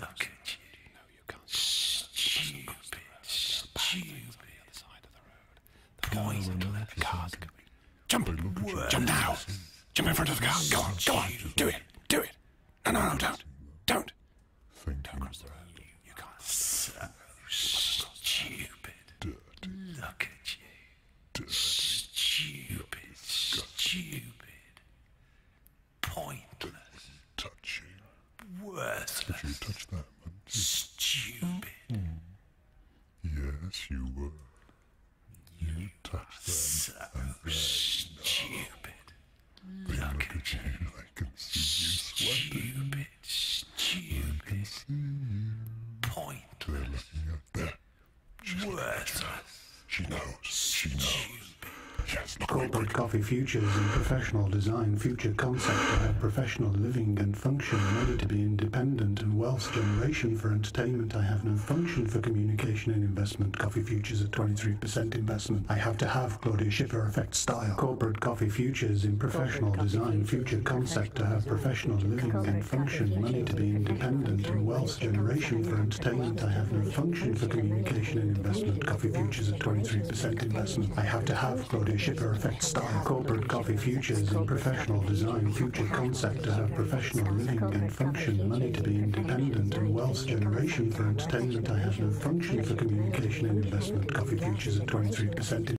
Look at you. No, you can't. Stupid. Stupid. Poison. Cars. Jump! Look at you. Jump now! Jump in front of the car. Go on, go on. Do it. Do it. No, no, no, don't. Don't. Thinking Across the road. You can't. So stupid. dirty, Look at you. dirty. Stupid. Stupid. Pointless. Worthless. You touch that one. Stupid. Hmm. Yes, you were. You touched them. So stupid. They look at you. They can see you sweating. Stupid. They can Stupid. see you. Pointless. They're looking at that. Worthless. She knows. She knows. Away Corporate coffee futures and professional design future concept to have professional living and function money to be independent and wealth generation for entertainment. I have no function for communication and investment. Coffee futures at 23% investment. I have to have Claudia Schiffer effect style. Corporate coffee futures in professional design future concept to have professional living and function money to be independent and wealth generation for entertainment. I have no function for communication and investment. Coffee futures at 23% investment. I have to have Claudia Schiffer effect style. Corporate coffee futures and professional design future concept to have professional living and function money to be independent and wealth generation for entertainment. I have no function for communication and investment. Coffee futures at 23%